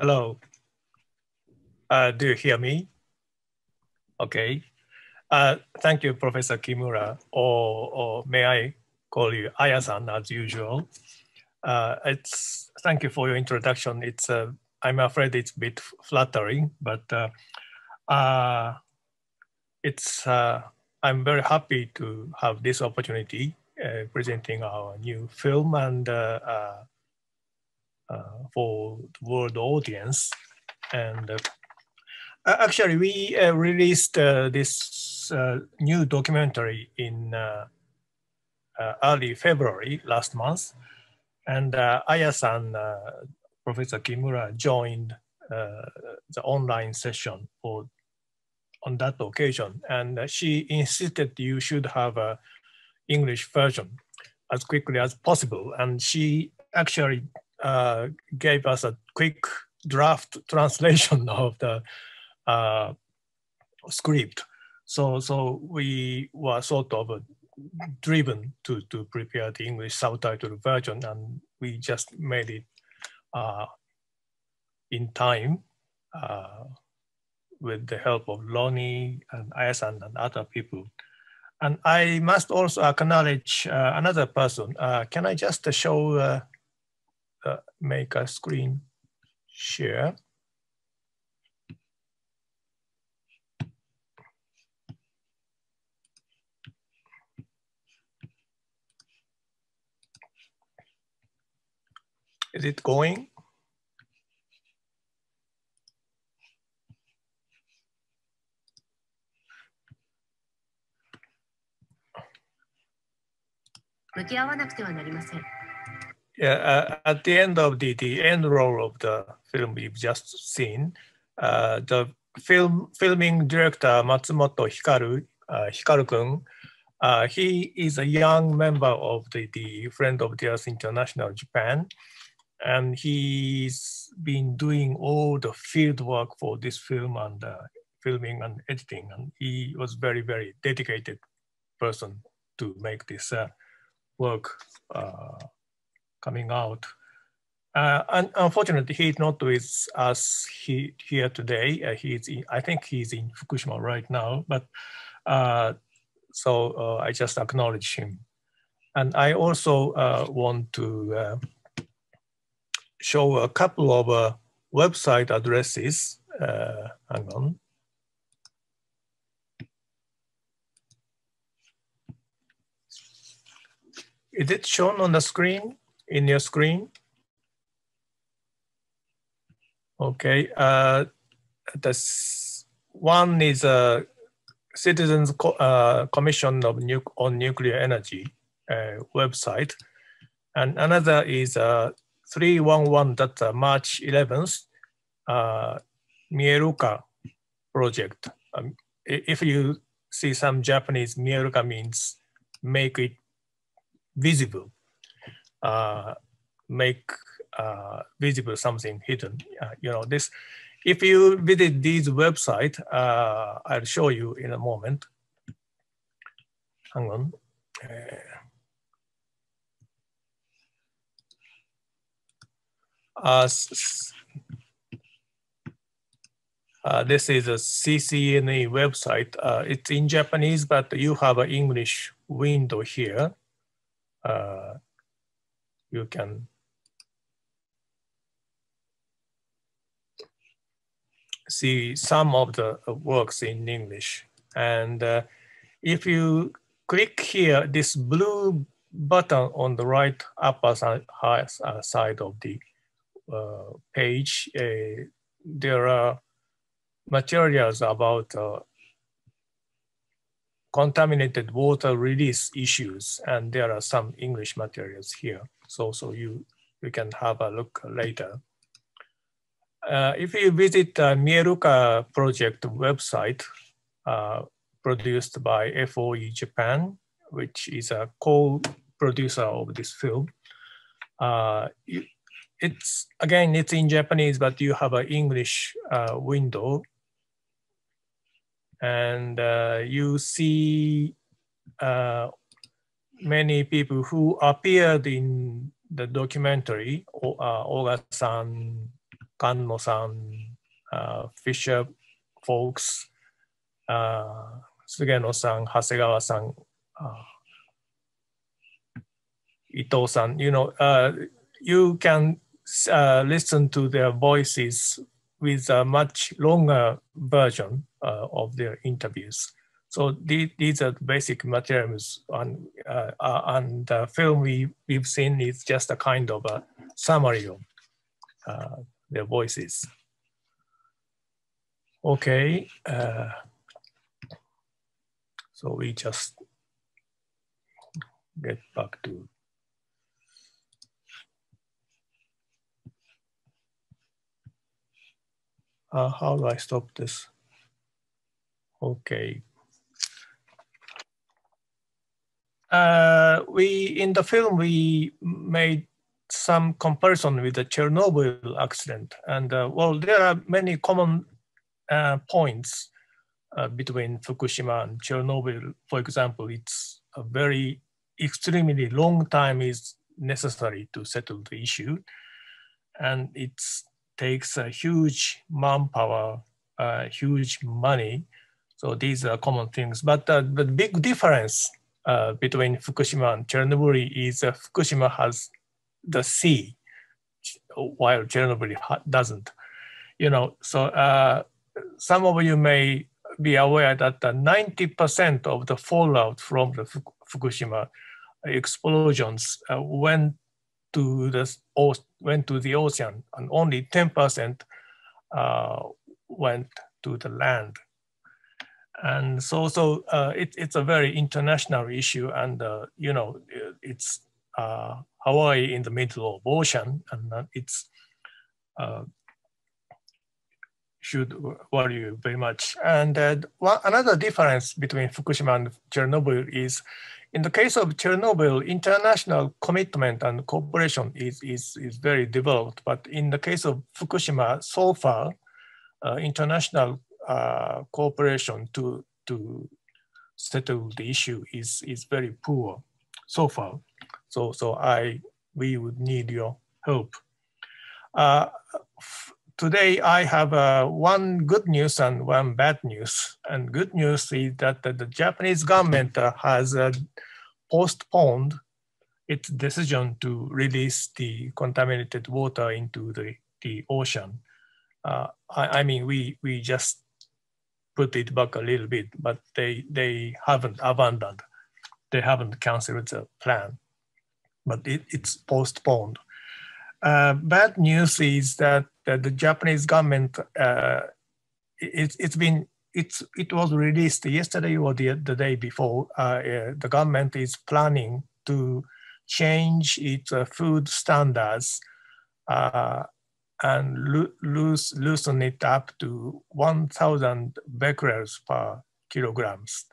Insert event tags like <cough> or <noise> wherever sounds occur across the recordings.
Hello. Uh, do you hear me? Okay. Uh, thank you, Professor Kimura, or, or may I call you Aya-san as usual. Uh, it's thank you for your introduction. It's uh, I'm afraid it's a bit flattering, but uh, uh it's uh, I'm very happy to have this opportunity uh, presenting our new film and Uh, for the world audience. And uh, actually, we uh, released this new documentary in early February last month. And uh, Aya-san, uh, Professor Kimura joined uh, the online session for on that occasion. And she insisted you should have a English version as quickly as possible. And she actually uh, gave us a quick draft <laughs> translation of the uh, script. So, so we were sort of driven to, to prepare the English subtitle version and we just made it uh, in time uh, with the help of Lonnie and Ayasan and other people. And I must also acknowledge uh, another person. Uh, can I just show, uh, make a screen share. Is it going? 向き合わなくてはなりません。Yeah, uh, at the end of the, the end roll of the film we've just seen, uh, the film filming director Matsumoto Hikaru, uh, Hikaru-kun, uh, he is a young member of the, the Friend of the Earth International Japan and he's been doing all the field work for this film and uh, filming and editing and he was very very dedicated person to make this uh, work uh, coming out uh, and unfortunately he's not with us he, here today uh, he's in, i think he's in fukushima right now but uh, so i just acknowledge him and i also want to show a couple of uh, website addresses. Uh, hang on. Is it shown on the screen, in your screen? Okay, uh, this one is a Citizens Co uh, Commission of nu on Nuclear Energy uh, website, and another is a 311 that's uh, March 11th, uh, Mieruka project. Um, if you see some Japanese, Mieruka means make it visible, uh, make uh, visible something hidden. Uh, you know, this, if you visit this website, uh, I'll show you in a moment. Hang on. Uh, Uh, uh, this is a CCNE website. Uh, it's in Japanese, but you have an English window here. Uh, you can see some of the works in English. And uh, if you click here, this blue button on the right upper uh, side of the uh, page, uh, there are materials about uh, contaminated water release issues, and there are some English materials here. So, so you, you can have a look later. Uh, if you visit the Mieruka project website uh, produced by FOE Japan, which is a co-producer of this film, uh, it's again it's in Japanese, but you have an English uh, window, and uh, you see uh, many people who appeared in the documentary. Uh, Oga-san, Kanno-san, uh, Fisher folks, uh, Sugeno-san, Hasegawa-san, uh, Ito-san, you know, uh, you can uh, listen to their voices with a much longer version uh, of their interviews. So the, these are basic materials on, uh, uh, and the film we, we've seen is just a kind of a summary of their voices. Okay, uh, so we just get back to uh, how do I stop this? Okay. Uh, we in the film we made some comparison with the Chernobyl accident, and uh, well, there are many common uh, points uh, between Fukushima and Chernobyl. For example, it's a very extremely long time is necessary to settle the issue, and it takes a huge manpower, uh, huge money. So these are common things, but uh, the big difference uh, between Fukushima and Chernobyl is uh, Fukushima has the sea, while Chernobyl doesn't. You know, so uh, some of you may be aware that 90% of the fallout from the Fukushima explosions uh, went to the went to the ocean, and only 10% uh, went to the land. And so so uh, it, it's a very international issue and uh, you know it's uh, hawaii in the middle of ocean and uh, it's uh, should worry you very much. And one, another difference between fukushima and chernobyl is in the case of chernobyl international commitment and cooperation is, is, is very developed but in the case of fukushima so far international uh, cooperation to to settle the issue is is very poor so far. So so I we would need your help. Uh, today I have uh, one good news and one bad news. And good news is that the, the Japanese government uh, has uh, postponed its decision to release the contaminated water into the, the ocean. Uh, I, I, mean, we, we just put it back a little bit, but they, they haven't abandoned. They haven't canceled the plan, but it, it's postponed. Uh, bad news is that, that the Japanese government, uh, it, it's been, it's, it was released yesterday or the, the day before. Uh, uh the government is planning to change its uh, food standards uh, and lo loose, loosen it up to 1,000 becquerels per kilograms.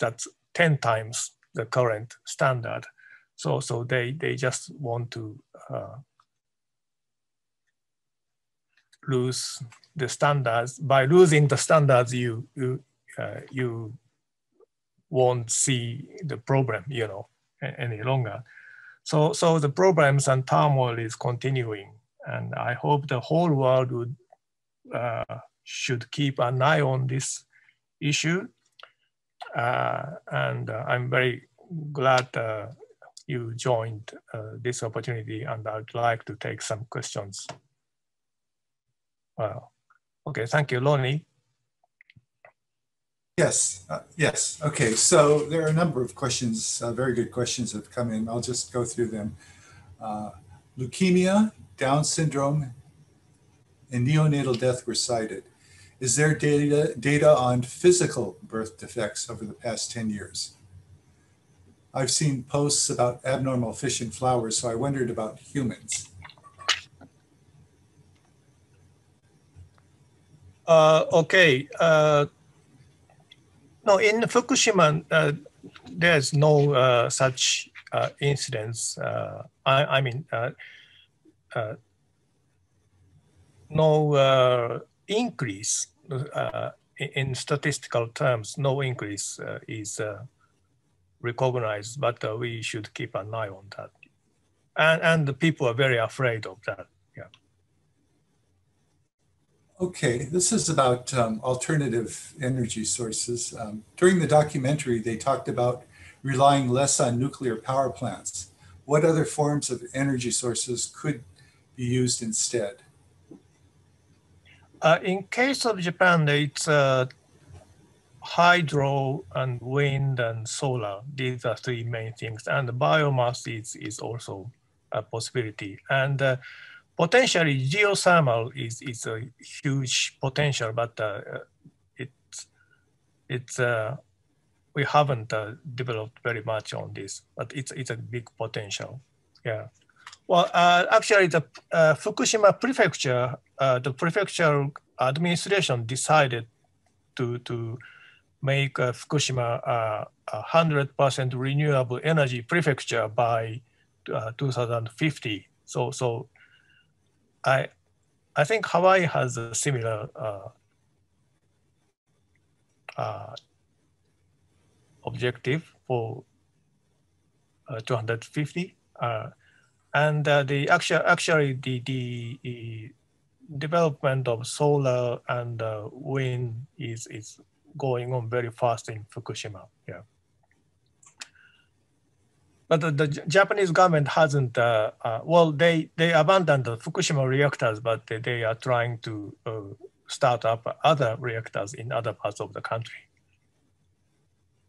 That's 10 times the current standard. So, so they, they just want to uh, lose the standards. By losing the standards, you, you, uh, you won't see the problem, you know, any longer. So, so the problems and turmoil is continuing and I hope the whole world would uh, should keep an eye on this issue. Uh, and uh, I'm very glad uh, you joined uh, this opportunity and I'd like to take some questions. Well, okay, thank you, Lonnie. Yes, uh, yes. Okay, so there are a number of questions, uh, very good questions that have come in. I'll just go through them. Uh, leukemia down syndrome, and neonatal death were cited. Is there data, data on physical birth defects over the past 10 years? I've seen posts about abnormal fish and flowers, so I wondered about humans. Uh, okay. Uh, no, in Fukushima, uh, there's no uh, such uh, incidents. Uh, I, I, mean, no increase uh, in statistical terms, no increase is recognized, but we should keep an eye on that. And, and the people are very afraid of that. Okay, this is about um, alternative energy sources. Um, during the documentary, they talked about relying less on nuclear power plants. What other forms of energy sources could be used instead? Uh, in case of Japan, it's uh, hydro and wind and solar. These are three main things. And biomass is, is also a possibility. And uh, potentially geothermal is, is a huge potential, but uh, it's, it's uh, we haven't uh, developed very much on this, but it's, it's a big potential. Yeah. Well, uh, actually, the uh, Fukushima prefecture, uh, the prefecture administration decided to to make Fukushima a hundred percent renewable energy prefecture by uh, 2050. So so I I think Hawaii has a similar uh, uh, objective for uh, 250. and the actual actually the the development of solar and wind is is going on very fast in Fukushima. Yeah. But the, the Japanese government hasn't, uh, uh, well, they, they abandoned the Fukushima reactors, but they, they are trying to uh, start up other reactors in other parts of the country.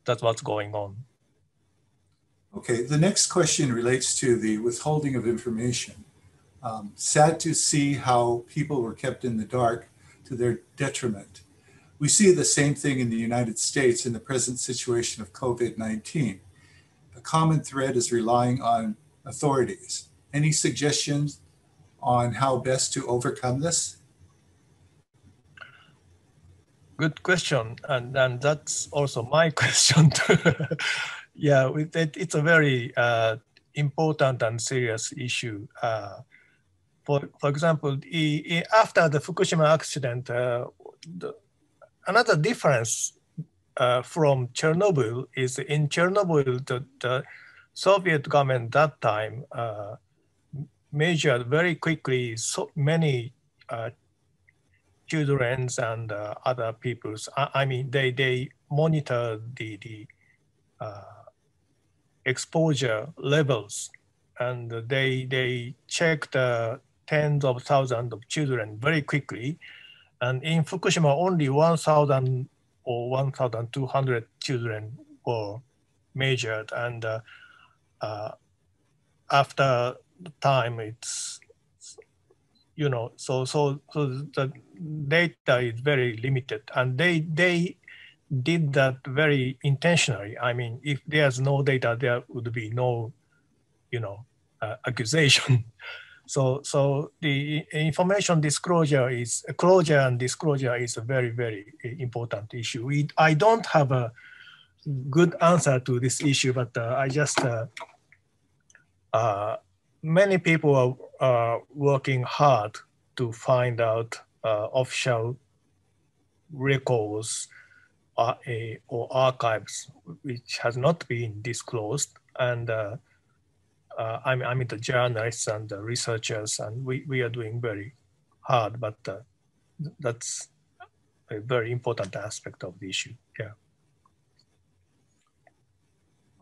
That's what's going on. Okay, the next question relates to the withholding of information. Um, sad to see how people were kept in the dark to their detriment. We see the same thing in the United States in the present situation of COVID 19. A common thread is relying on authorities. Any suggestions on how best to overcome this? Good question. And, and that's also my <laughs> question. yeah, it, it's a very uh, important and serious issue. Uh, for, for example, after the Fukushima accident, uh, the, another difference uh, from Chernobyl is in Chernobyl, the, the Soviet government that time uh, measured very quickly so many uh, children's and uh, other people's. I, I, mean, they they monitor the the uh, exposure levels, and they they check the tens of thousands of children very quickly, and in Fukushima, only 1,000 or 1,200 children were measured. And uh, uh, after the time, it's, you know, so, so, so the data is very limited. And they, they did that very intentionally. I mean, if there's no data, there would be no, you know, uh, accusation. <laughs> So, so the information disclosure is closure and disclosure is a very, very important issue. We, I don't have a good answer to this issue, but uh, I just uh, uh, many people are working hard to find out uh, official records uh, or archives which has not been disclosed and uh, uh, I'm, I'm the journalists and the researchers, and we, we are doing very hard, but uh, that's a very important aspect of the issue. Yeah.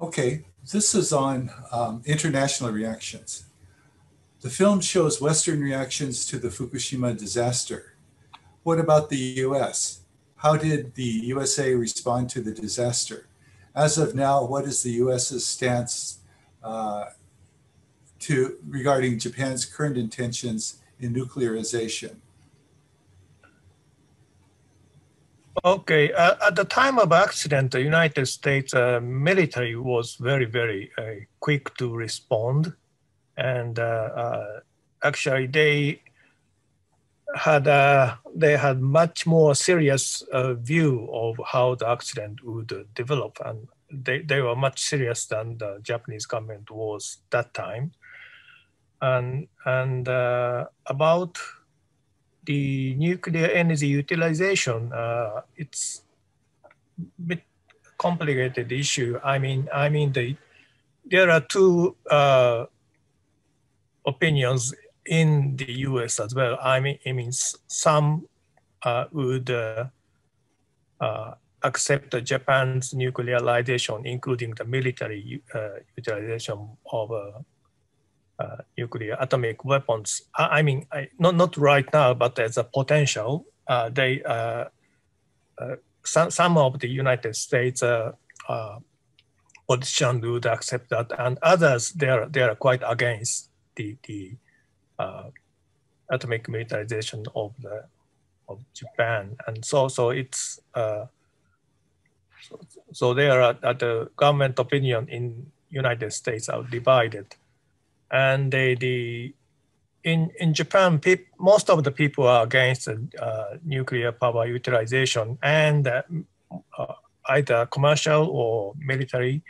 Okay, this is on um, international reactions. The film shows Western reactions to the Fukushima disaster. What about the US? How did the USA respond to the disaster? As of now, what is the US's stance uh, to regarding Japan's current intentions in nuclearization? Okay, uh, at the time of accident, the United States uh, military was very, very uh, quick to respond, and uh, uh, actually they had uh, they had much more serious view of how the accident would develop, and they, they were much serious than the Japanese government was that time and and uh, about the nuclear energy utilization, uh, it's a bit complicated issue. I mean, I mean the there are two uh, opinions in the U.S. as well. I mean, I mean some would accept Japan's nuclearization, including the military utilization of uh, nuclear atomic weapons. I, I mean, I, not not right now, but as a potential, uh, they uh, uh some some of the United States uh, uh, politicians would accept that, and others they are they are quite against the the atomic militarization of the of Japan, and so so it's. So, so there are the government opinion in United States are divided and they, the in in Japan, most of the people are against uh, nuclear power utilization and uh, uh, either commercial or military.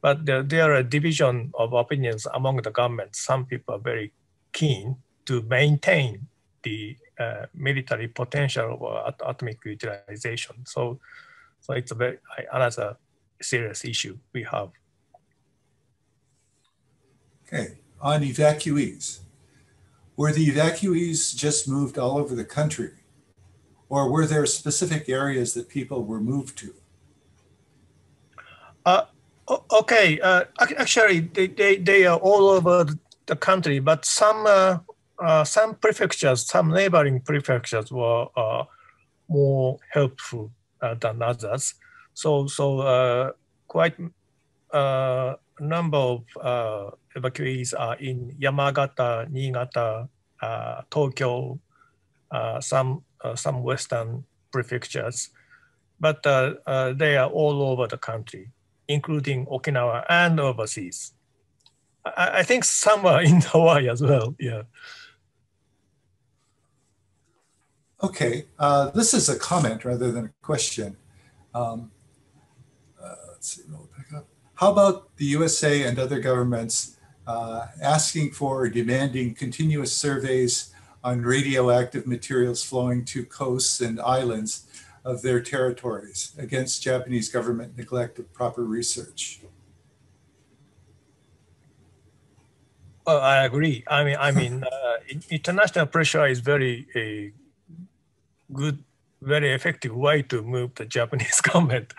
But there, there are a division of opinions among the government. Some people are very keen to maintain the uh, military potential of atomic utilization. So, so it's a very another serious issue we have. Okay on evacuees. Were the evacuees just moved all over the country? Or were there specific areas that people were moved to? Uh, okay, uh, actually, they, they, they are all over the country, but some, uh, uh some prefectures, some neighboring prefectures were uh, more helpful uh, than others. So, so quite a number of evacuees are in Yamagata, Niigata, uh, Tokyo, uh, some, uh, some western prefectures, but uh, uh, they are all over the country, including Okinawa and overseas. I, I think some are in <laughs> Hawaii as well, yeah. Okay, uh, this is a comment rather than a question. Um, let's see, we'll pick up. How about the USA and other governments uh, asking for or demanding continuous surveys on radioactive materials flowing to coasts and islands of their territories against Japanese government neglect of proper research. Oh, I agree. I mean, I mean, <laughs> uh, international pressure is very a good, very effective way to move the Japanese <laughs> government.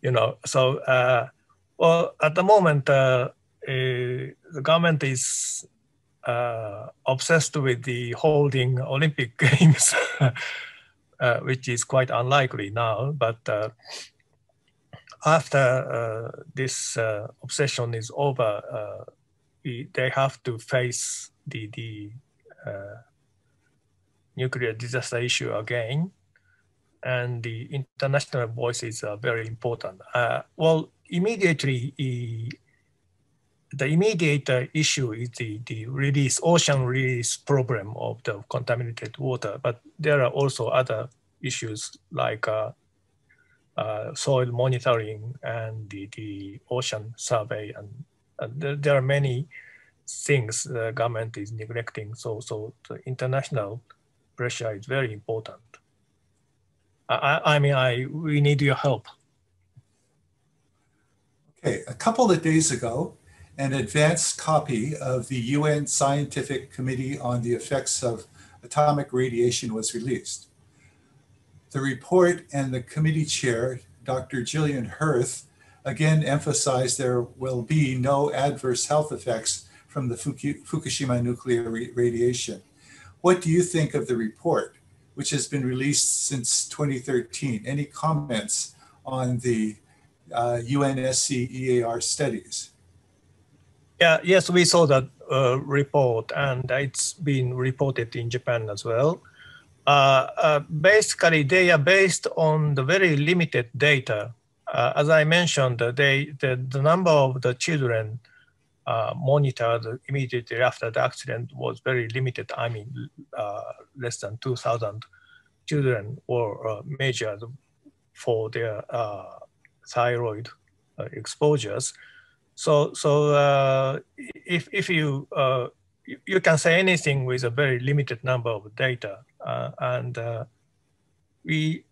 You know, so uh, well, at the moment, uh, uh, the government is uh, obsessed with the holding Olympic <laughs> Games, uh, which is quite unlikely now. But after this obsession is over, we, they have to face the the nuclear disaster issue again and the international voices are very important. Uh, well, immediately the immediate uh, issue is the, the release, ocean release problem of the contaminated water, but there are also other issues like uh, uh, soil monitoring and the, the ocean survey. And, there, there, are many things the government is neglecting. So, so the international pressure is very important. I, I mean, I, we need your help. Okay, a couple of days ago, an advanced copy of the UN Scientific Committee on the Effects of Atomic Radiation was released. The report and the committee chair, Dr. Gillian Hirth, again emphasized there will be no adverse health effects from the Fukushima nuclear radiation. What do you think of the report, which has been released since 2013? Any comments on the uh, UNSCEAR studies? Yeah, yes, we saw that uh, report and it's been reported in Japan as well. Uh, uh, basically, they are based on the very limited data. Uh, as I mentioned, they, the, the number of the children uh, monitored immediately after the accident was very limited. I mean, uh, less than 2,000 children were measured for their thyroid exposures. So, so uh, if, if you, uh, you can say anything with a very limited number of data. Uh, and uh, we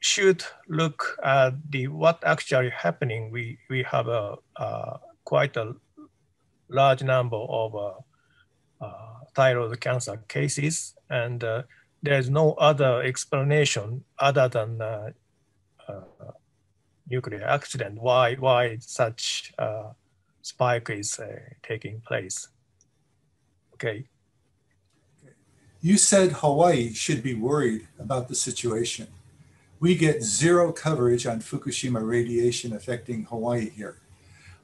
should look at the what actually happening. We, we have a, quite a large number of uh, thyroid cancer cases. And there's no other explanation other than uh, uh, nuclear accident. Why why such uh, spike is uh, taking place? Okay. You said Hawaii should be worried about the situation. We get zero coverage on Fukushima radiation affecting Hawaii here.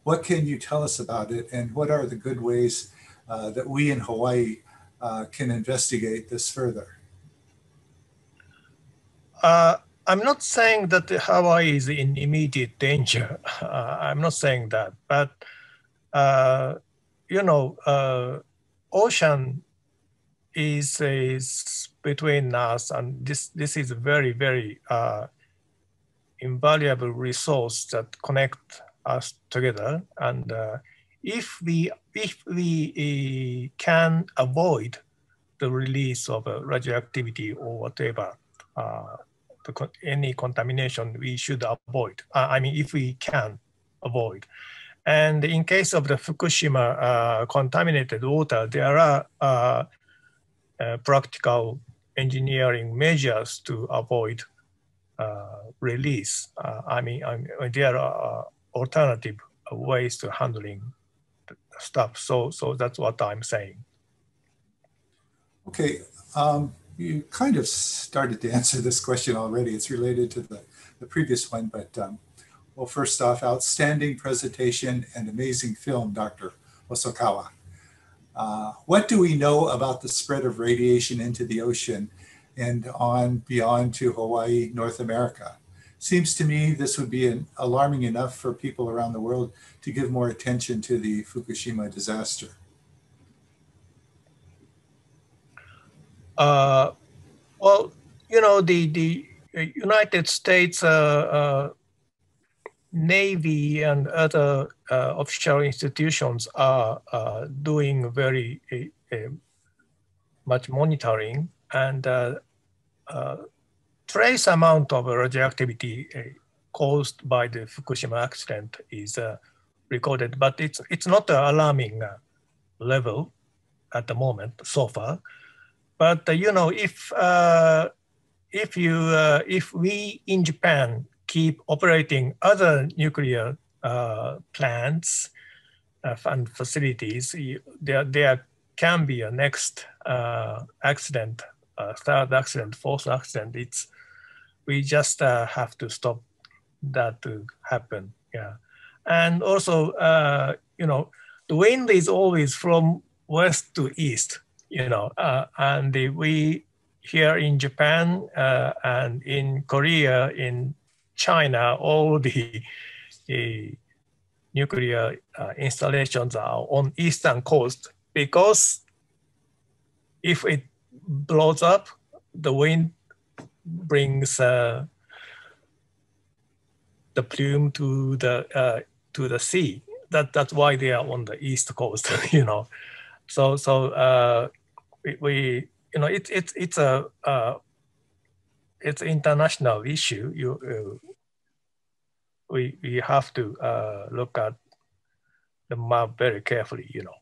What can you tell us about it, and what are the good ways uh, that we in Hawaii uh, can investigate this further? Uh, I'm not saying that Hawaii is in immediate danger. Uh, I'm not saying that, but uh, you know, uh, ocean is is between us, and this this is a very very uh, invaluable resource that connect us together. And uh, if we if we uh, can avoid the release of radioactivity or whatever the, any contamination we should avoid. Uh, I mean, if we can avoid. And in case of the Fukushima uh, contaminated water, there are uh, uh practical engineering measures to avoid uh, release. Uh, I mean, I mean, there are alternative ways to handling stuff. So, so that's what I'm saying. Okay. Um, you kind of started to <laughs> answer this question already. It's related to the, the previous one, but um, well, first off, outstanding presentation and amazing film, Dr. Hosokawa. Uh, what do we know about the spread of radiation into the ocean and on beyond to Hawaii, North America? Seems to me this would be an, alarming enough for people around the world to give more attention to the Fukushima disaster. Uh, well, you know, the, the United States uh, uh, Navy and other uh, official institutions are doing very much monitoring and trace amount of radioactivity caused by the Fukushima accident is uh, recorded, but it's it's not an alarming uh, level at the moment so far. But uh, you know, if uh, if you uh, if we in Japan keep operating other nuclear plants and facilities, there there can be a next accident, third accident, fourth accident. It's we just have to stop that to happen. Yeah, and also you know the wind is always from west to east you know, uh, and the, we here in Japan uh, and in Korea, in China, all the, the nuclear uh, installations are on eastern coast because if it blows up, the wind brings uh, the plume to the uh, to the sea. That that's why they are on the east coast, <laughs> you know. So so uh, we, we you know it's it's it's a uh, it's international issue. You uh, we we have to uh, look at the map very carefully. You know.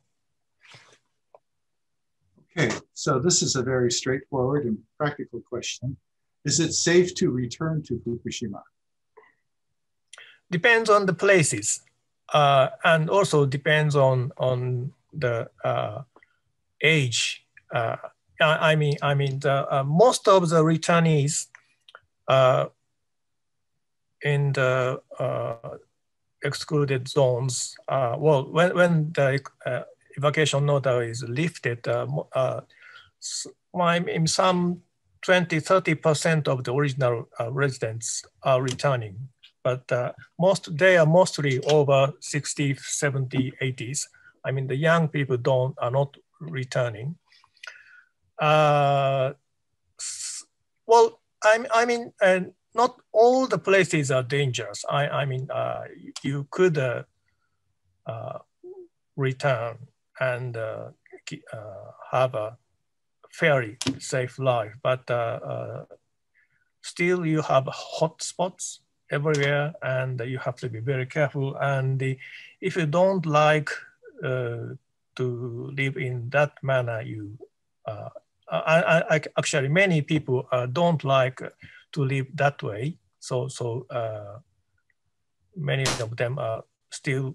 Okay, so this is a very straightforward and practical question. Is it safe to return to Fukushima? Depends on the places, uh, and also depends on on the uh, age uh, I mean, I mean, the, uh, most of the returnees uh, in the excluded zones, well, when, when the evacuation order is lifted, uh, in some 20, 30% of the original uh, residents are returning, but uh, most they are mostly over 60, 70, 80s. I mean, the young people don't are not returning. Uh, well, I, I mean, uh, not all the places are dangerous. I, I mean, uh, you could uh, uh, return and uh, have a fairly safe life, but still you have hot spots everywhere and you have to be very careful. And the, if you don't like to live in that manner, you I, I, actually many people uh, don't like to live that way. So so uh, many of them are still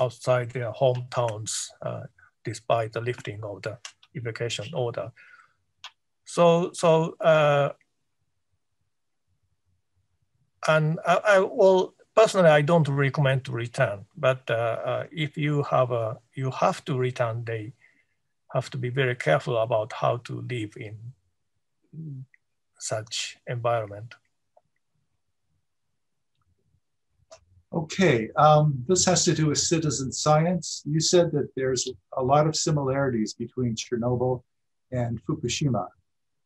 outside their hometowns uh, despite the lifting of the evacuation order. So so and I, I well personally I don't recommend to return, but uh, uh, if you have a you have to return, they have to be very careful about how to live in such environment. Okay, um, this has to do with citizen science. You said that there's a lot of similarities between Chernobyl and Fukushima,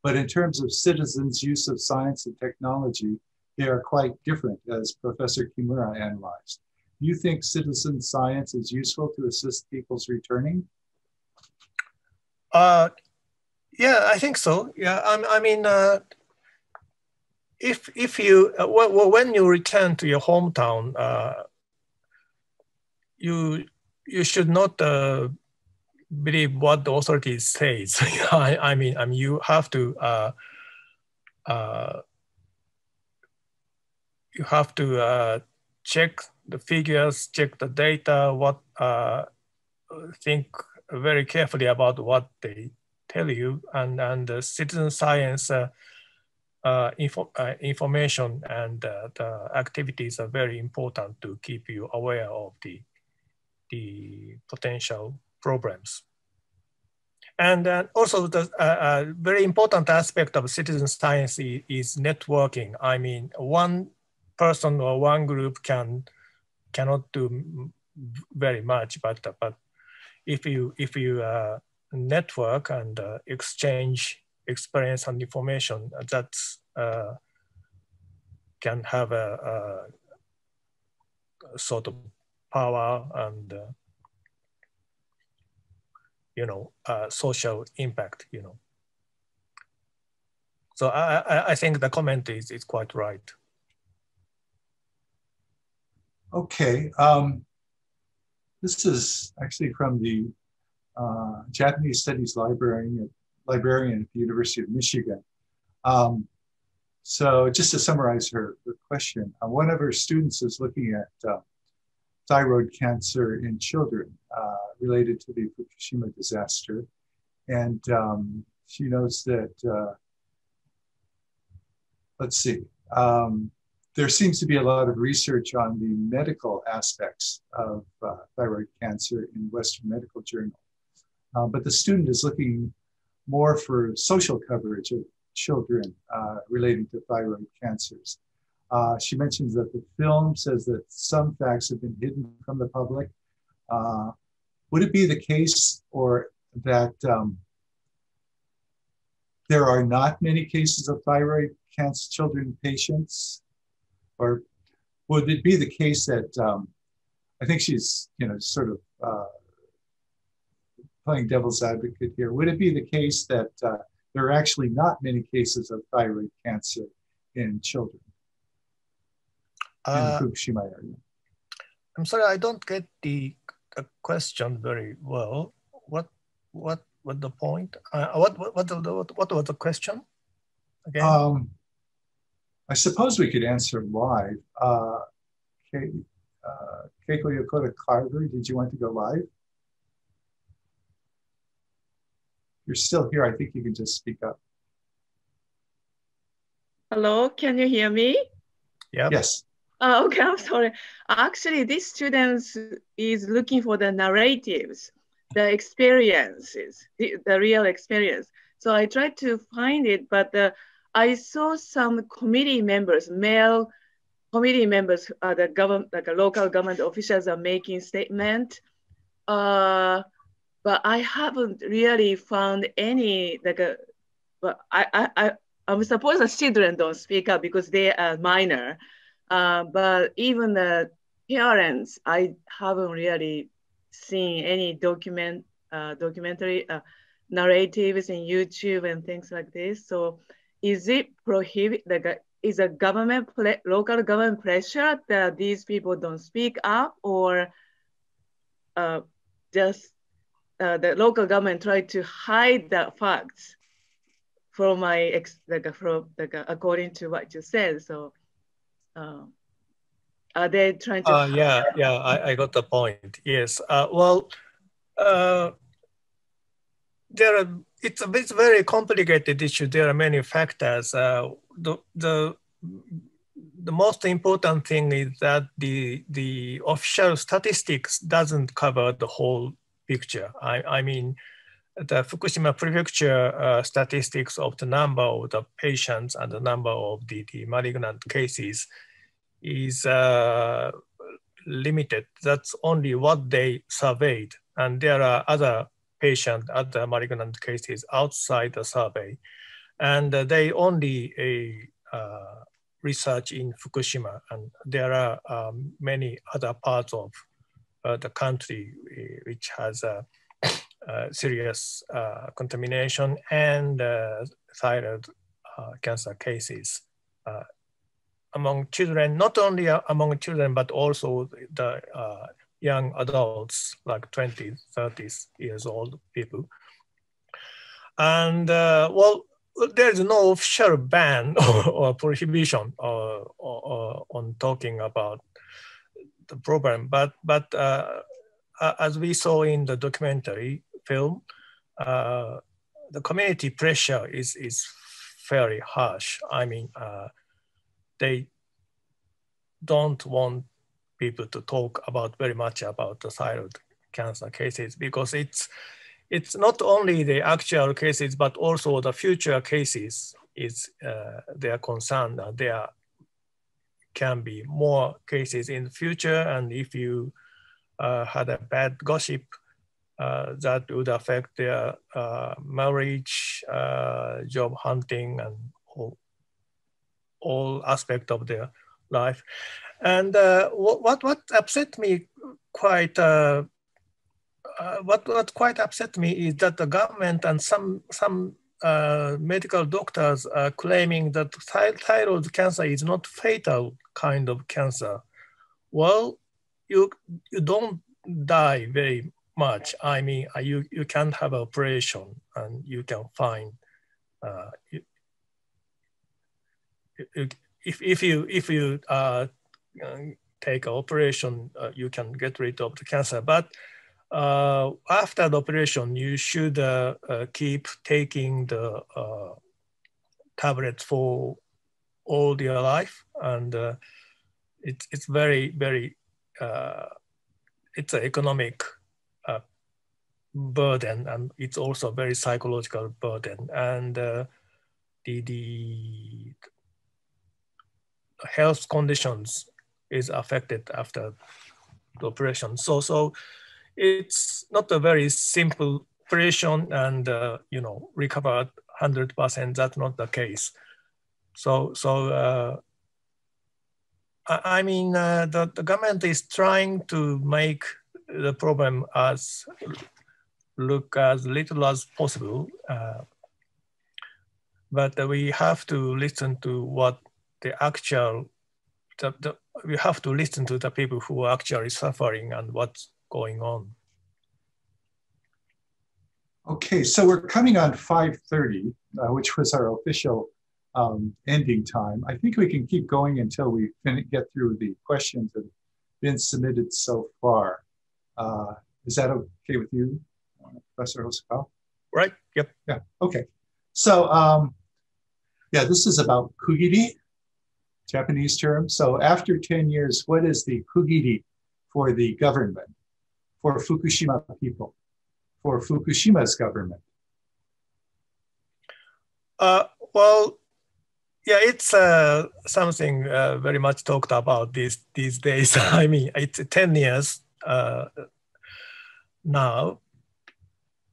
but in terms of citizens' use of science and technology, they are quite different, as Professor Kimura analyzed. Do you think citizen science is useful to assist people's returning? Uh, yeah, I think so. Yeah, I, I mean, uh, if if you uh, when you return to your hometown, uh, you you should not uh, believe what the authorities says. <laughs> I, I mean, I mean, you have to uh, uh, you have to uh, check the figures, check the data, what uh, think very carefully about what they tell you, and and the citizen science uh, uh, info, uh, information and uh, the activities are very important to keep you aware of the the potential problems. And also the uh, uh, very important aspect of citizen science is, is, networking. I mean, one person or one group can cannot do very much, but but if you if you uh, network and uh, exchange experience and information, that uh, can have a, a, sort of power and you know social impact. You know. So I, I, I think the comment is, is quite right. Okay. Um, this is actually from the uh, Japanese Studies librarian, librarian at the University of Michigan. Um, so just to summarize her, her question, uh, one of her students is looking at uh, thyroid cancer in children uh, related to the Fukushima disaster. And um, she notes that, uh, let's see, um, there seems to be a lot of research on the medical aspects of uh, thyroid cancer in Western Medical Journal. Uh, but the student is looking more for social coverage of children uh, relating to thyroid cancers. Uh, she mentions that the film says that some facts have been hidden from the public. Uh, would it be the case or that um, there are not many cases of thyroid cancer children patients or would it be the case that um, I think she's, you know, sort of uh, playing devil's advocate here. Would it be the case that uh, there are actually not many cases of thyroid cancer in children in the uh, Fukushima area? I'm sorry, I don't get the question very well. What, what, what the point? Uh, what, what, what, what, what was the question again? Um, I suppose we could answer live. Uh, Kate, uh, Keiko Yokota Carver, did you want to go live? You're still here. I think you can just speak up. Hello, can you hear me? Yeah. Yes. Uh, okay, I'm sorry. Actually, this student is looking for the narratives, the experiences, the, the real experience. So I tried to find it, but the I saw some committee members, male committee members, uh, the government, like local government officials are making statement. Uh, but I haven't really found any like but I, I, I I'm supposed the children don't speak up because they are minor. Uh, but even the parents, I haven't really seen any document, uh, documentary uh, narratives in YouTube and things like this. So is it prohibit like is a government local government pressure that these people don't speak up or uh, just uh, the local government try to hide the facts from my ex, like from like according to what you said. So, uh, are they trying to? Uh, yeah, yeah, I, I got the point. Yes. Uh, well, uh, there are. It's a it's very complicated issue. There are many factors. Uh, the the the most important thing is that the the official statistics doesn't cover the whole picture. I, I mean, the Fukushima prefecture uh, statistics of the number of the patients and the number of the, the malignant cases is uh, limited. That's only what they surveyed. And there are other patient, other malignant cases outside the survey. And uh, they only uh, research in Fukushima. And there are um, many other parts of uh, the country eh, which has a uh, serious uh, contamination and thyroid cancer cases among children, not only among children, but also the uh, young adults, like 20, 30 years old people. And uh, well, there is no official ban <laughs> or, or prohibition uh, or, on talking about the problem, but but uh, as we saw in the documentary film, uh, the community pressure is is very harsh. I mean, uh, they don't want people to talk about very much about the thyroid cancer cases because it's it's not only the actual cases but also the future cases is uh, their concern that there can be more cases in the future. And if you uh, had a bad gossip uh, that would affect their uh, marriage, uh, job hunting, and all, all aspect of their life. And uh, what what upset me quite uh, uh, what what quite upset me is that the government and some some uh, medical doctors are claiming that thyroid cancer is not fatal kind of cancer. Well, you you don't die very much. I mean, uh, you you can't have operation and you can find. Uh, you, if, if you if you uh, take an operation, uh, you can get rid of the cancer. But uh, after the operation, you should uh, uh keep taking the uh, tablets for all your life, and it's it's very very it's an economic burden, and it's also a very psychological burden, and the the health conditions is affected after the operation. So, so it's not a very simple operation and, uh, you know, recovered 100%, that's not the case. So, so uh, I, I, mean, uh, the, the government is trying to make the problem as look as little as possible. Uh, but we have to listen to what the actual, the, the, we have to listen to the people who are actually suffering and what's going on. Okay, so we're coming on 5.30, uh, which was our official um, ending time. I think we can keep going until we get through the questions that have been submitted so far. Uh, is that okay with you, Professor Hosokawa? Right, yep. Yeah, okay. So, um, yeah, this is about kugiri, Japanese term. So after 10 years, what is the kugiri for the government, for Fukushima people, for Fukushima's government? Uh, well, yeah, it's uh, something uh, very much talked about these these days. <laughs> I mean, it's 10 years uh, now,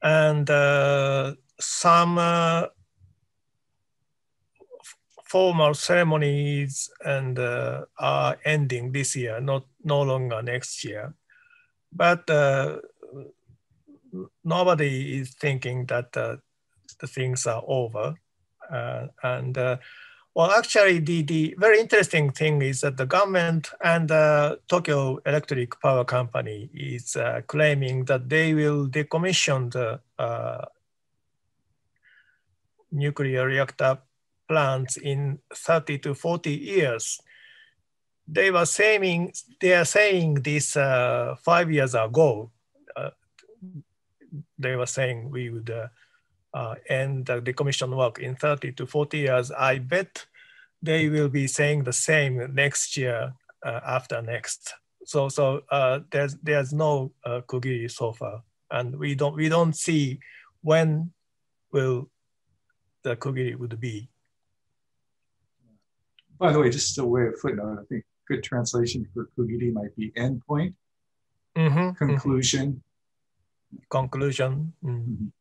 and uh, some uh, formal ceremonies and uh, are ending this year, not no longer next year. But uh, nobody is thinking that uh, the things are over. Uh, and uh, well, actually, the, the very interesting thing is that the government and the Tokyo Electric Power Company is uh, claiming that they will decommission the nuclear reactor plants in 30 to 40 years. They were saying, they are saying this uh, five years ago. Uh, they were saying we would uh, uh end the decommission work in 30 to 40 years. I bet they will be saying the same next year uh, after next. So, so uh, there's, there's no uh, kugiri so far. And we don't, we don't see when will the kugiri would be. By the way, just a way of footnote, I think good translation for kugiri might be endpoint, mm -hmm, conclusion. Mm -hmm. Conclusion. Mm -hmm.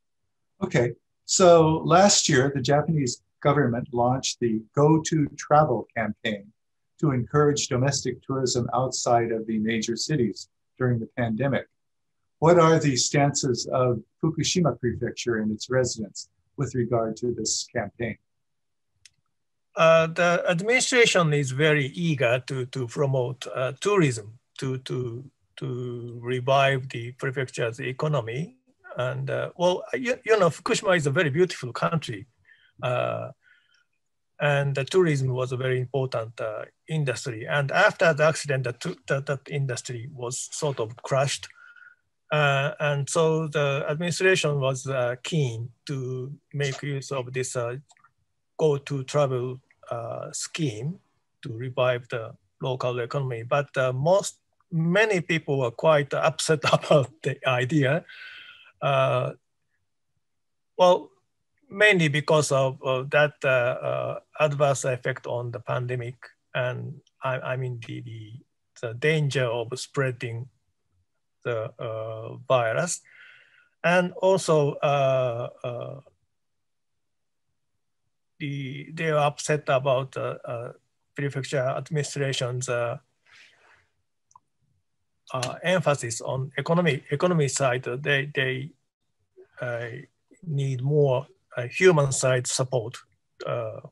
Okay, so last year the Japanese government launched the Go to Travel campaign to encourage domestic tourism outside of the major cities during the pandemic. What are the stances of Fukushima Prefecture and its residents with regard to this campaign? Uh, the administration is very eager to, to promote uh, tourism to, to, to revive the prefecture's economy. And uh, well, you, you, know, Fukushima is a very beautiful country. Uh, and the tourism was a very important uh, industry. And after the accident, that, that, that industry was sort of crushed. Uh, and so the administration was keen to make use of this go to travel uh, scheme to revive the local economy. But uh, most, many people were quite <laughs> upset <laughs> about the idea. Uh, well, mainly because of, of that uh, adverse effect on the pandemic. And I, I mean, the, the, the, danger of spreading the virus. And also, the, they are upset about uh, uh, prefecture administration's uh, uh, emphasis on economy economy side. They they uh, need more uh, human side support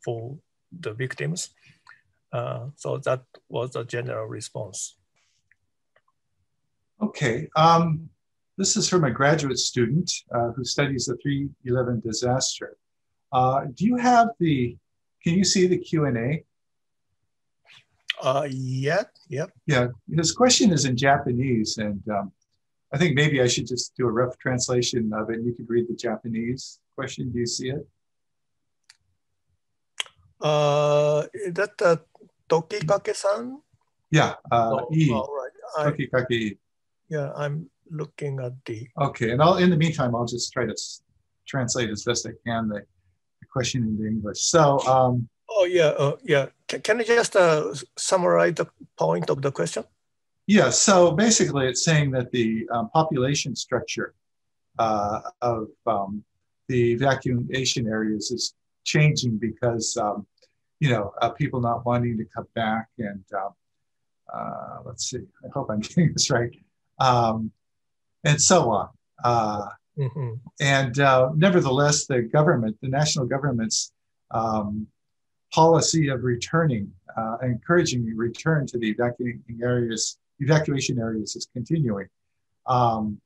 for the victims. so that was the general response. Okay. Um, this is from a graduate student who studies the 311 disaster. Uh, do you have the, can you see the Q&A? Uh, yeah, yep. Yeah, his question is in Japanese, and um, I think maybe I should just do a rough translation of it. And you could read the Japanese question. Do you see it? Uh, is that uh, Tokikake-san? Yeah, uh, oh, E. All right. Tokikake E. Yeah, I'm looking at the. Okay, and I'll in the meantime, I'll just try to translate as best I can the question into English. So, um, oh yeah, uh, yeah. Can, can you just uh, summarize the point of the question? Yeah. So basically, it's saying that the um, population structure uh, of um, the evacuation areas is changing because um, you know uh, people not wanting to come back and um, uh, let's see. I hope I'm <laughs> getting this right, um, and so on. Mm-hmm. And uh, nevertheless, the government, the national government's um, policy of returning, uh, encouraging return to the evacuating areas, evacuation areas is continuing. Um,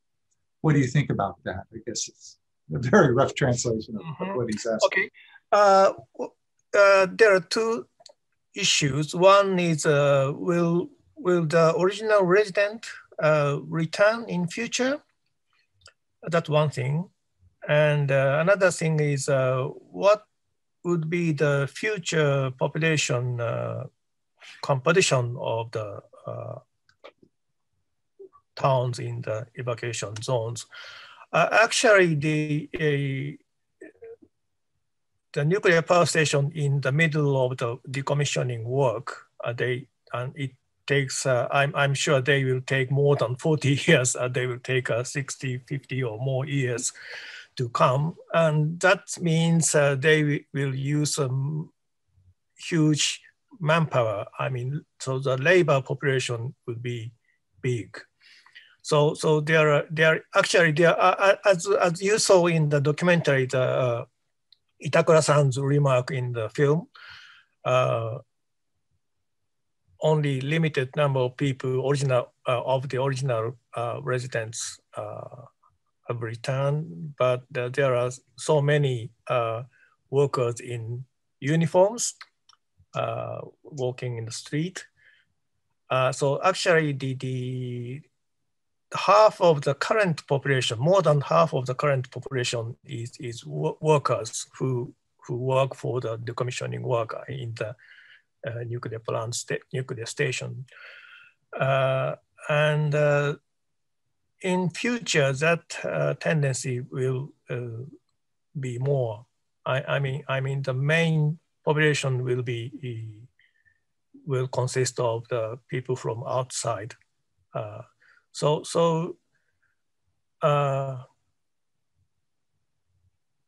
what do you think about that? I guess it's a very rough translation of, mm-hmm. what he's asking. Okay. Uh, uh, there are two issues. One is uh, will will the original resident uh, return in future? That's one thing. And uh, another thing is uh, what would be the future population uh, composition of the uh, towns in the evacuation zones. Uh, actually, the the nuclear power station in the middle of the decommissioning work, uh, they and it takes, uh, I'm, I'm sure they will take more than 40 <laughs> years. They will take uh, 60, 50 or more years to come. And that means uh, they will use some huge manpower. I mean, so the labor population would be big. So, so there are, there actually, there are, as, as you saw in the documentary, the uh, Itakura-san's remark in the film, uh, only limited number of people, original uh, of the original uh, residents uh, have returned, but there are so many workers in uniforms walking in the street. So actually the, the half of the current population, more than half of the current population is, is workers who, who work for the decommissioning work in the nuclear plant, sta nuclear station. Uh, and uh, in future, that uh, tendency will uh, be more. I, I, mean, I mean, the main population will be will consist of the people from outside. Uh, so, so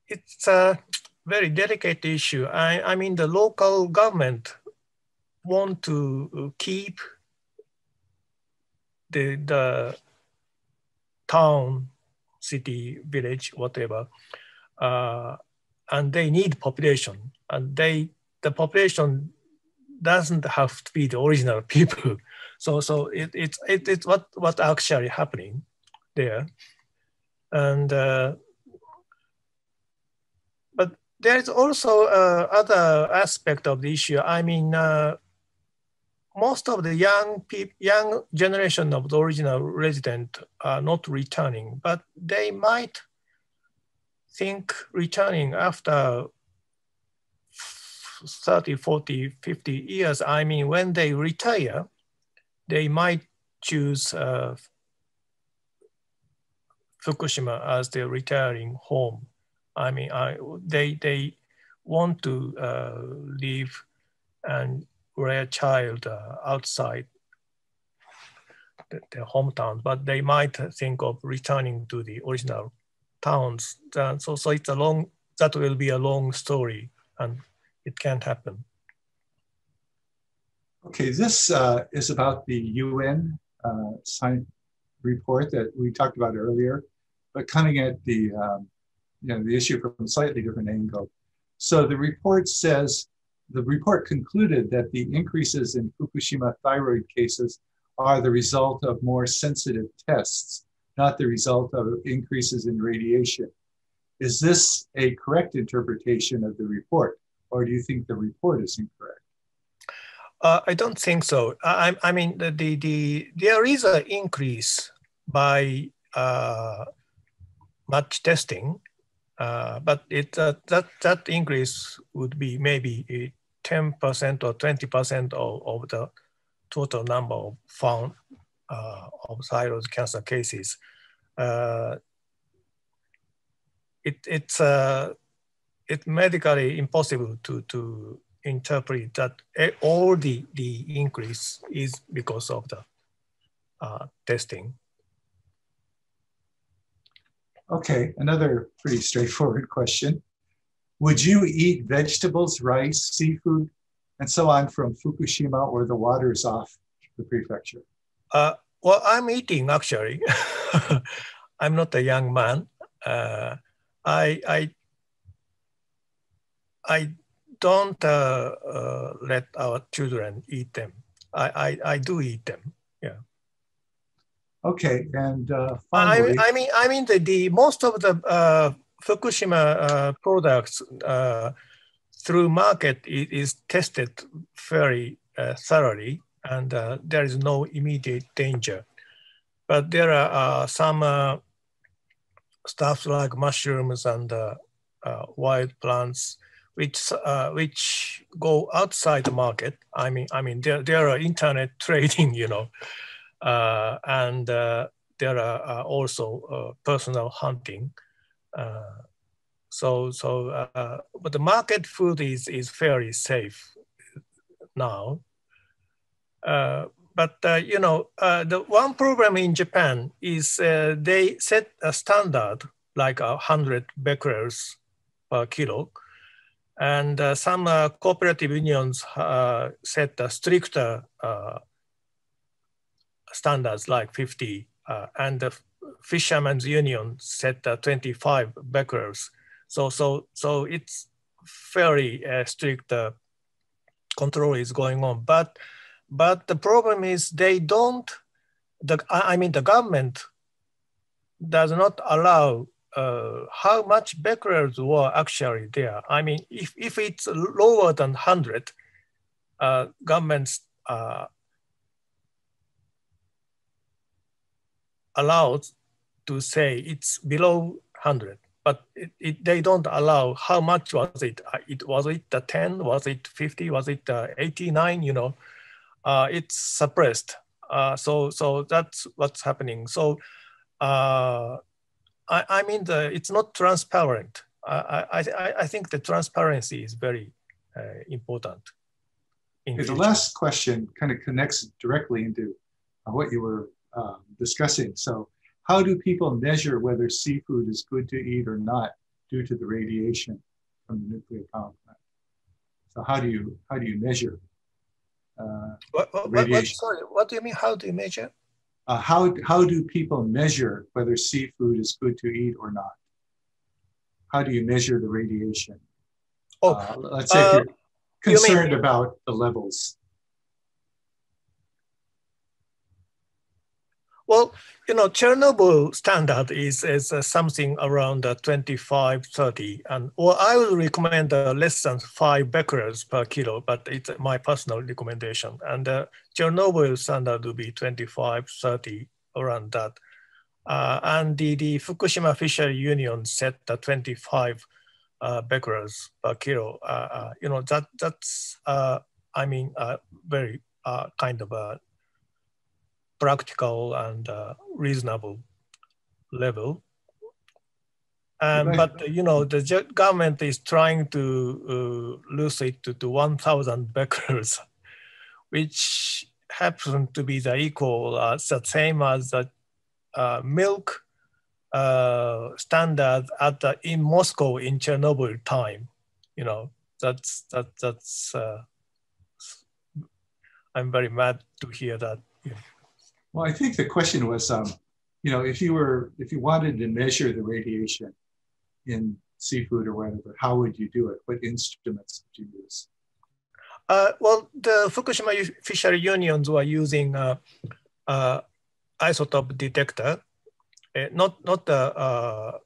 it's a very delicate issue. I, I mean, the local government want to keep the, the town, city, village, whatever, uh, and they need population, and they the population doesn't have to be the original <laughs> people. So so it, it's it, it's what what actually happening there, and uh, but there is also uh, other aspect of the issue. I mean. Most of the young young generation of the original resident are not returning, but they might think returning after 30, 40, 50 years. I mean, when they retire, they might choose uh, Fukushima as their retiring home. I mean, I, they, they want to uh, live and rare child uh, outside the, their hometown, but they might think of returning to the original towns. Uh, so, so it's a long, that will be a long story and it can't happen. Okay, this uh, is about the UN uh, report that we talked about earlier, but coming at the, um, you know, the issue from a slightly different angle. So the report says the report concluded that the increases in Fukushima thyroid cases are the result of more sensitive tests, not the result of increases in radiation. Is this a correct interpretation of the report, or do you think the report is incorrect? Uh, I don't think so. I, I mean, the, the, the, there is an increase by uh, much testing, uh, but it, uh, that, that increase would be maybe 10% or 20% of, of the total number of found uh, of thyroid cancer cases. Uh, it, it's uh, it's medically impossible to, to interpret that all the, the increase is because of the uh, testing. Okay, another pretty straightforward question. Would you eat vegetables, rice, seafood, and so on from Fukushima or the waters off the prefecture? Uh, well, I'm eating actually. <laughs> I'm not a young man. Uh, I, I, I don't uh, uh let our children eat them. I, I, I do eat them. Yeah. Okay, and uh, finally, I, I mean, I mean the, the most of the uh, Fukushima uh, products uh, through market is tested very uh, thoroughly and uh, there is no immediate danger. But there are uh, some uh, stuff like mushrooms and wild plants which which go outside the market. I mean, I mean there, there are internet <laughs> trading, you know, and there are also personal hunting. Uh, so so uh, but the market food is is fairly safe now. Uh, but uh, you know the one problem in Japan is they set a standard like a hundred becquerels per kilo, and some cooperative unions set a stricter standards like 50 uh, and fishermen's union set uh, 25 becquerels. So, so, so it's very uh, strict uh, control is going on. But, but the problem is they don't, the, I mean, the government does not allow uh, how much becquerels were actually there. I mean, if, if it's lower than 100, uh, governments uh, allowed to say it's below 100, but it, it, they don't allow how much was it? Uh, it was it the 10? Was it 50? Was it uh, 89? You know, uh, it's suppressed. Uh, so so that's what's happening. So uh, I, I mean, the, it's not transparent. I, I, I think the transparency is very uh, important. Okay, the last question kind of connects directly into what you were um, discussing. So how do people measure whether seafood is good to eat or not due to the radiation from the nuclear power plant? So how do you how do you measure uh, what, what, radiation? What, sorry, what do you mean? How do you measure? Uh, how how do people measure whether seafood is good to eat or not? How do you measure the radiation? Oh, uh, let's say if uh, you're concerned mean, about the levels. Well, you know, Chernobyl standard is, is uh, something around uh, 25, 30. And well, I would recommend uh, less than five becquerels per kilo, but it's my personal recommendation. And uh, Chernobyl standard would be 25, 30, around that. Uh, and the, the Fukushima Fishery Union set the 25 uh, becquerels per kilo. Uh, you know, that that's, I mean, very kind of a practical and uh, reasonable level. Um, but you know the government is trying to uh, lose it to, to 1,000 becquerels, <laughs> which happens to be the equal uh, the same as the uh, milk uh, standard at the, in Moscow in Chernobyl time. You know that's that that's. Uh, I'm very mad to hear that. Know. Well, I think the question was, um, you know, if you were, if you wanted to measure the radiation in seafood or whatever, how would you do it? What instruments would you use? Uh, well, the Fukushima fishery unions were using uh, uh, isotope detector, uh, not not the uh,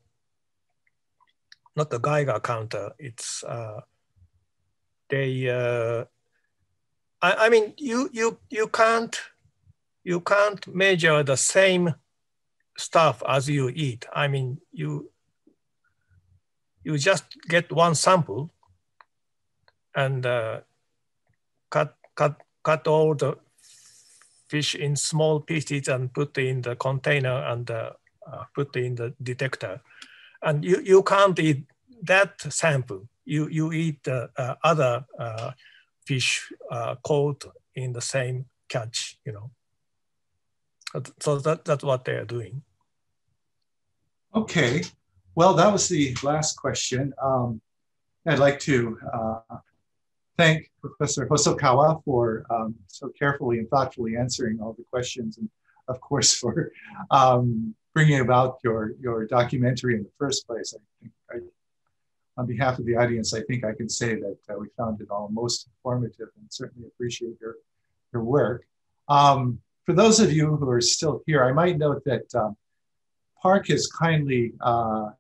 not the Geiger counter. It's uh, they. I, I mean, you you you can't you can't measure the same stuff as you eat. I mean, you you just get one sample and uh, cut cut cut all the fish in small pieces and put in the container and uh, uh, put in the detector. And you, you can't eat that sample. You, you eat uh, other uh, fish caught in the same catch, you know. So that, that's what they are doing. Okay. Well, that was the last question. Um, I'd like to uh, thank Professor Hosokawa for um, so carefully and thoughtfully answering all the questions, and of course <laughs> for um, bringing about your your documentary in the first place. I think, I, on behalf of the audience, I think I can say that uh, we found it all most informative, and certainly appreciate your your work. Um, for those of you who are still here, I might note that um, PARC has kindly uh,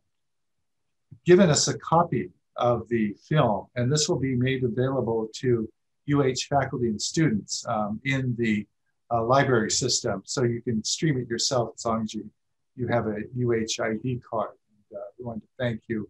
given us a copy of the film, and this will be made available to UH faculty and students um, in the uh, library system. So you can stream it yourself as long as you, you have a UH ID card. And, uh, we want to thank you